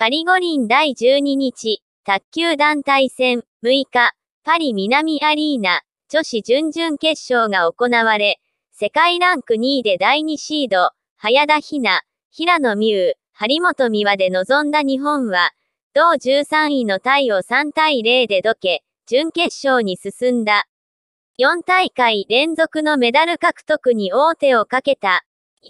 パリ五輪第12日、卓球団体戦6日、パリ南アリーナ、女子準々決勝が行われ、世界ランク2位で第2シード、早田ひな、平野美宇、張本美和で臨んだ日本は、同13位のタイを3対0でどけ、準決勝に進んだ。4大会連続のメダル獲得に王手をかけた。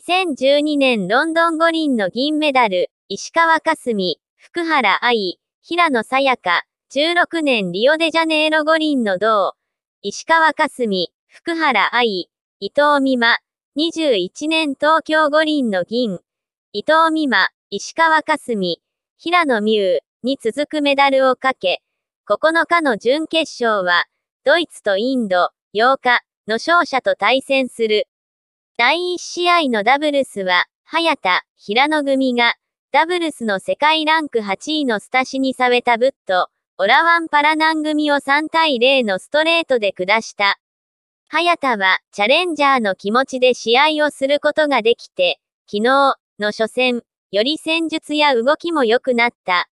2012年ロンドン五輪の銀メダル、石川佳純、福原愛、平野さやか、16年リオデジャネイロ五輪の銅、石川佳純、福原愛、伊藤美馬、21年東京五輪の銀、伊藤美馬、石川佳純、平野美宇に続くメダルをかけ、9日の準決勝は、ドイツとインド、8日の勝者と対戦する。第1試合のダブルスは、早田、平野組が、ダブルスの世界ランク8位のスタシニサウェタブット、オラワンパラナン組を3対0のストレートで下した。早田は、チャレンジャーの気持ちで試合をすることができて、昨日の初戦、より戦術や動きも良くなった。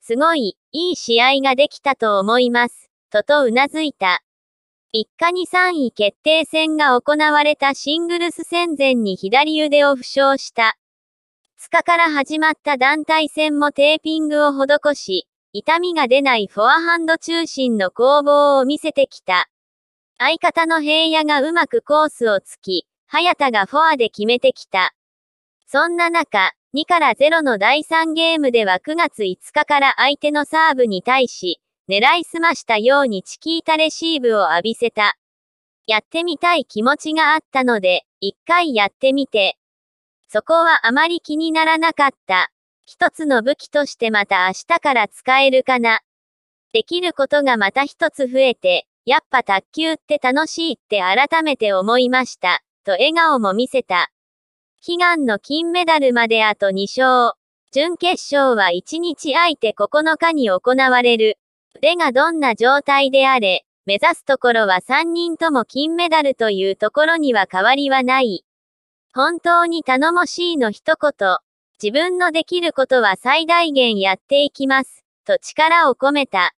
すごい、いい試合ができたと思います。ととうなずいた。3日に3位決定戦が行われたシングルス戦前に左腕を負傷した。2日から始まった団体戦もテーピングを施し、痛みが出ないフォアハンド中心の攻防を見せてきた。相方の平野がうまくコースをつき、早田がフォアで決めてきた。そんな中、2から0の第3ゲームでは9月5日から相手のサーブに対し、狙いすましたようにチキータレシーブを浴びせた。やってみたい気持ちがあったので、一回やってみて、そこはあまり気にならなかった。一つの武器としてまた明日から使えるかな。できることがまた一つ増えて、やっぱ卓球って楽しいって改めて思いました。と笑顔も見せた。悲願の金メダルまであと2勝。準決勝は1日空いて9日に行われる。腕がどんな状態であれ、目指すところは3人とも金メダルというところには変わりはない。本当に頼もしいの一言。自分のできることは最大限やっていきます。と力を込めた。